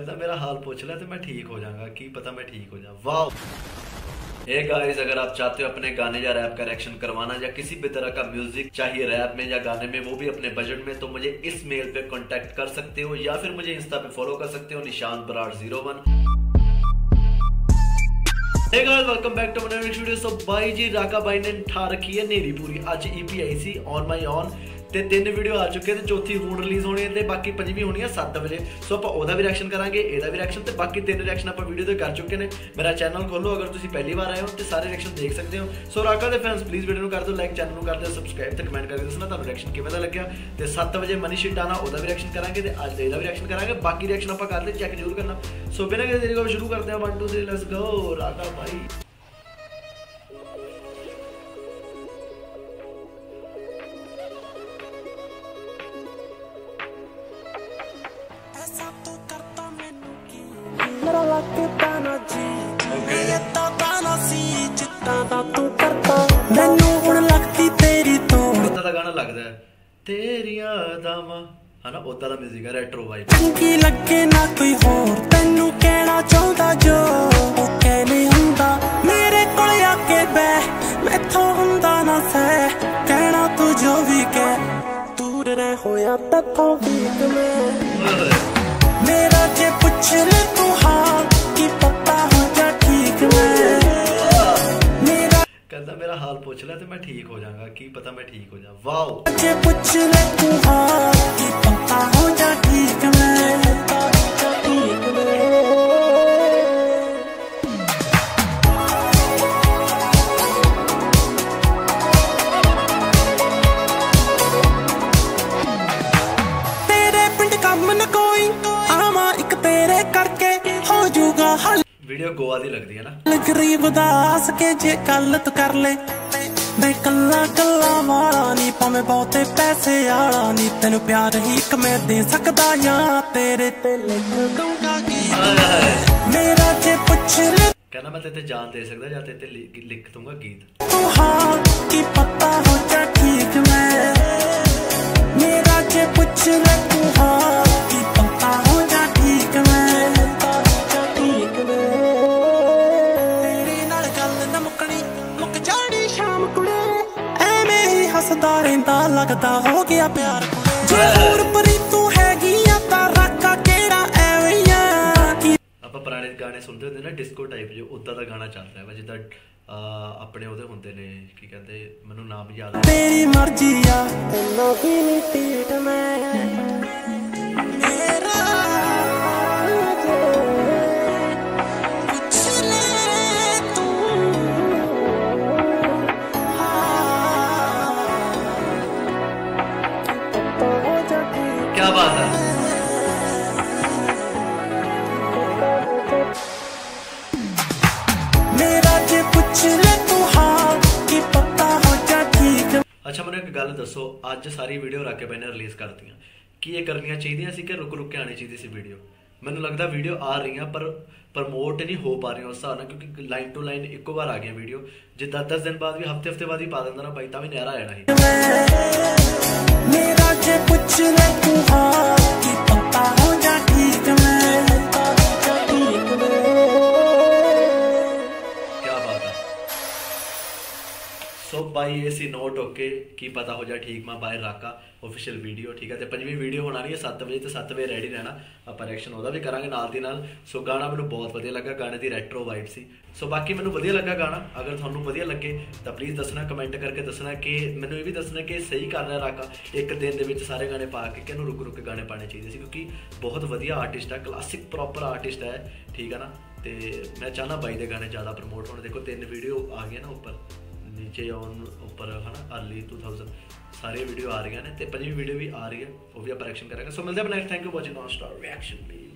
कहता मेरा हाल पूछ ले तो मैं ठीक हो जाऊँगा कि पता मैं ठीक हो जाऊँ वाह एक गाइस अगर आप चाहते हो अपने गाने या रैप का रिएक्शन करवाना या किसी भी तरह का म्यूज़िक चाहिए रैप में या गाने में वो भी अपने बजट में तो मुझे इस मेल पे कांटेक्ट कर सकते हो या फिर मुझे इंस्टा पे फॉलो कर सकते हो Nishan Brar zero one Hey guys, welcome back to my next video. So, भाई जी राका भाई ने ठा रखी है नेरी पूरी आज ईपीआईसी ऑन माय ऑन ਤੇ ਤਿੰਨ ਵੀਡੀਓ ਆ ਚੁੱਕੇ ਤੇ ਚੌਥੀ ਹੁਣ ਰਿਲੀਜ਼ ਹੋਣੀ ਹੈ ਤੇ ਬਾਕੀ ਪੰਜਵੀਂ ਹੋਣੀ ਹੈ 7 ਵਜੇ। ਸੋ ਆਪਾਂ ਉਹਦਾ ਵੀ ਰਿਐਕਸ਼ਨ ਕਰਾਂਗੇ, ਇਹਦਾ ਵੀ ਰਿਐਕਸ਼ਨ ਤੇ ਬਾਕੀ ਤਿੰਨ ਰਿਐਕਸ਼ਨ ਆਪਾਂ ਵੀਡੀਓ ਤੇ ਕਰ ਚੁੱਕੇ ਨੇ। ਮੇਰਾ ਚੈਨਲ ਖੋਲੋ, ਅਗਰ ਤੁਸੀਂ ਪਹਿਲੀ ਵਾਰ ਆਏ ਹੋ ਤੇ ਸਾਰੇ ਰਿਐਕਸ਼ਨ ਦੇਖ ਸਕਦੇ ਹੋ। ਸੋ ਰਾਕਾ ਦੇ ਫੈਨਸ ਪਲੀਜ਼ ਵੀਡੀਓ ਨੂੰ ਕਰ ਦਿਓ ਲਾਈਕ ਚੈਨਲ ਨੂੰ ਕਰ ਦਿਓ ਸਬਸਕ੍ਰਾਈਬ ਤੇ ਕਮੈਂਟ ਕਰਕੇ ਦੱਸਣਾ ਤੁਹਾਨੂੰ ਰਿਐਕਸ਼ਨ ਕਿਵੇਂ ਦਾ ਲੱਗਿਆ। ਤੇ 7 ਵਜੇ ਮਨੀ ਸ਼ਿਟਾਨਾ ਉਹਦਾ ਵੀ ਰਿਐਕਸ਼ਨ ਕਰਾਂਗੇ ਤੇ ਅੱਜ ਇਹਦਾ ਵੀ ਰਿਐਕਸ਼ਨ ਕਰਾਂਗੇ। ਬਾਕੀ ਰਿਐਕਸ਼ਨ ਆਪਾਂ ਕਰਦੇ ਚੈੱਕ ਜ਼ਰੂਰ ਕਰਨਾ। ਸੋ ਬਿਨਾਂ ਕਿਸੇ ਦੇਰੀ ਤੋਂ ਸ਼ੁਰੂ ਕਰਦੇ ਹਾਂ 1 2 3 ਲੈਟਸ ਗੋ ਰਾਕਾ ਭਾਈ। ਤੇਰੀਆਂ ਦਾਵਾਂ। ਹਨਾ ਉਦਾਂ ਦਾ 뮤직 ਹੈ ਰੈਟਰੋ ਵਾਈਬ ਚੰਗੀ ਲੱਗੇ ਨਾ ਕੋਈ ਹੋਰ? ਤੈਨੂੰ ਕਹਿਣਾ ਚਾਹੁੰਦਾ ਜੋ? ਉਹ ਕਹਿ ਨਹੀਂ ਹੁੰਦਾ ਮੇਰੇ ਕੋਲ ਆ ਕੇ ਬੈ ਮੈਥੋਂ ਹੁੰਦਾ ਨਾ ਸਹਿ। ਕਹਿਣਾ ਤੂੰ ਜੋ ਵੀ ਕਹਿ ਦੂਰ ਰਹਿ ਹੋਇਆ ਤੱਥੋਂ ਵੀ ਮੈਂ। ਮੇਰਾ ਜੇ ਪੁੱਛ ਲੈ ਤੂੰ ਹਾਂ ਕੀ ਪਤਾ ਹੋ ਜਾ ਠੀਕ ਮੈਂ? ਮੇਰਾ ਕਹਿੰਦਾ ਮੇਰਾ ਹਾਲ ਪੁੱਛ ਲੈ ਤੇ ਕੀ ਮੈਂ ਠੀਕ ਹੋ ਜਾ ਵਾਓ। ਜੇ ਪੁੱਛ ਲੈ ਤੂੰ ਹਾਂ ਕੀ ਪਤਾ ਹੋ ਜਾ ਠੀਕ ਮੈਂ। ਠੀਕ ਮੈਂ ਤੇਰੇ ਪਿੰਡ ਕੰਮ ਨ ਕੋਈ ਆਵਾਂ ਇੱਕ ਤੇਰੇ ਕਰਕੇ ਹੋ ਜਾਊਗਾ ਹੱਲ। ਵੀਡੀਓ ਗੋਆ ਦੀ ਲੱਗਦੀ ਹੈ ਨਾ। ਗਰੀਬ ਦਾ ਕੇ ਜੇ ਗੱਲ ਤੂੰ ਕਰ ਲੈ। ਮੈਂ ਕੱਲਾ ਕੱਲਾ ਵਾਲਾ ਨਹੀਂ ਭਾਵੇਂ ਬਹੁਤੇ ਪੈਸੇ ਆਲਾ ਨਹੀਂ। ਤੈਨੂੰ ਪਿਆਰ ਹੀ ਇੱਕ ਮੈਂ ਦੇ ਸਕਦਾ ਜਾਂ ਤੇਰੇ ਤੇ ਦੂੰਗਾ ਗੀਤ ਮੇਰਾ ਜੇ ਪੁੱਛ ਲੈ। ਕਹਿੰਦਾ ਮੈਂ ਤੇਤੇ ਜਾਨ ਦੇ ਸਕਦਾ ਜਾਂ ਤੇਤੇ ਲਿਖ ਦੂੰਗਾ ਗੀਤ। ਤੂੰ ਹਾਂ ਕੀ ਲੱਗਦਾ ਹੋ ਗਿਆ ਪਿਆਰ ਜੇ ਹੋਰ ਪਰੀ ਤੂੰ ਹੈਗੀ ਆ ਤਾਂ ਰਾਕਾ ਕਿਹੜਾ ਐਵੇਂ ਆ। ਕੀ ਆਪਾਂ ਪੁਰਾਣੇ ਗਾਣੇ ਸੁਣਦੇ ਹੁੰਦੇ ਨਾ ਡਿਸਕੋ ਟਾਈਪ ਜੋ ਉਦਾਂ ਦਾ ਗਾਣਾ ਚੱਲ ਰਿਹਾ ਵਾ ਜਿੱਦਾਂ ਅਹ, ਆਪਣੇ ਉਹਦੇ ਹੁੰਦੇ ਨੇ ਕੀ ਕਹਿੰਦੇ ਮੈਨੂੰ ਨਾਮ ਯਾਦ ਤੇਰੀ ਮਰਜ਼ੀ ਆ। ਤੈਨੂੰ ਵੀ ਨਹੀਂ ਟੀਟ ਮੈਂ ਅੱਛਾ, ਮੈਨੂੰ ਇੱਕ ਗੱਲ ਦੱਸੋ, ਅੱਜ ਸਾਰੀ ਵੀਡੀਓ ਰੱਖ ਕੇ ਪਹਿਨੇ ਰਿਲੀਜ਼ ਕਰਤੀਆਂ। ਕੀ ਇਹ ਕਰਨੀਆਂ ਚਾਹੀਦੀਆਂ ਸੀ ਕਿ ਰੁਕ ਰੁਕ ਕੇ ਆਣੀ ਚਾਹੀਦੀ ਸੀ ਵੀਡੀਓ ਮੈਨੂੰ ਲੱਗਦਾ ਵੀਡੀਓ ਆ ਰਹੀਆਂ, ਪਰ ਪ੍ਰਮੋਟ ਨਹੀਂ ਹੋ ਪਾ ਰਹੀਆਂ ਉਸ ਹਿਸਾਬ ਨਾਲ, ਕਿਉਂਕਿ ਲਾਈਨ ਟੂ ਲਾਈਨ ਇੱਕੋ ਵਾਰ ਆ ਗਿਆ ਵੀਡੀਓ ਜੇ 10-10 ਦਿਨ ਬਾਅਦ ਵੀ ਹਫ਼ਤੇ ਹਫ਼ਤੇ ਬਾਅਦ ਹੀ ਪਾ ਦਿੰਦਾ ਨਾ ਭਾਈ, ਤਾਂ ਵੀ ਨਿਆਰਾ ਆ ਜਾਣਾ ਸੀ ਬਾਈ ਇਹ ਸੀ ਨੋਟ, ਓਕੇ, ਕੀ ਪਤਾ ਹੋ ਜਾ ਠੀਕ, ਮਾ ਬਾਈ ਰਾਕਾ ਆਫੀਸ਼ੀਅਲ ਵੀਡੀਓ ਠੀਕ ਹੈ ਤੇ ਪੰਜਵੀਂ ਵੀਡੀਓ ਹੋਣਾ ਨਹੀਂ ਹੈ 7 ਵਜੇ ਤੇ 7 ਵਜੇ ਰੈਡੀ ਰਹਿਣਾ, ਆਪਾਂ ਰਿਐਕਸ਼ਨ ਉਹਦਾ ਵੀ ਕਰਾਂਗੇ ਨਾਲ ਦੀ ਨਾਲ, ਸੋ ਗਾਣਾ ਮੈਨੂੰ ਬਹੁਤ ਵਧੀਆ ਲੱਗਾ, ਗਾਣੇ ਦੀ ਰੈਟਰੋ ਵਾਈਬ ਸੀ, ਸੋ ਬਾਕੀ ਮੈਨੂੰ ਵਧੀਆ ਲੱਗਾ ਗਾਣਾ, ਅਗਰ ਤੁਹਾਨੂੰ ਵਧੀਆ ਲੱਗੇ, ਤਾਂ ਪਲੀਜ਼ ਦੱਸਣਾ ਕਮੈਂਟ ਕਰਕੇ ਦੱਸਣਾ ਕਿ ਮੈਨੂੰ ਇਹ ਵੀ ਦੱਸਣਾ ਕਿ ਸਹੀ ਕਰ ਰਿਹਾ ਰਾਕਾ, ਇੱਕ ਦਿਨ ਦੇ ਵਿੱਚ ਸਾਰੇ ਗਾਣੇ ਪਾ ਕੇ ਕਿਹਨੂੰ ਰੁਕ ਰੁਕ ਕੇ ਗਾਣੇ ਪਾਣੇ ਚਾਹੀਦੇ ਸੀ, ਕਿਉਂਕਿ ਬਹੁਤ ਵਧੀਆ ਆਰਟਿਸਟ ਹੈ ਕਲਾਸਿਕ ਪ੍ਰੋਪਰ ਆਰਟਿਸਟ ਹੈ, ਠੀਕ ਹੈ ਨਾ, ਤੇ ਮੈਂ ਚਾਹਨਾ ਬਾਈ ਦੇ ਗਾਣੇ ਜ਼ਿਆਦਾ ਪ੍ਰਮੋਟ ਹੋਣ, ਦੇਖੋ ਤਿੰਨ ਵੀਡੀਓ ਆ ਗਈਆਂ ਨਾ ਉੱਪਰ ਨੀਚੇ ਆਨ ਉੱਪਰ, ਹਨਾ ਅਰਲੀ 2000 ਸਾਰੇ ਵੀਡੀਓ ਆ ਰਹੀਆਂ ਨੇ ਤੇ ਪੰਜਵੀਂ ਵੀਡੀਓ ਵੀ ਆ ਰਹੀ ਹੈ, ਉਹ ਵੀ ਆਪਾਂ ਰਿਐਕਸ਼ਨ ਕਰਾਂਗੇ। ਸੋ ਮਿਲਦੇ ਆਪਾਂ next thank you watching non star reaction please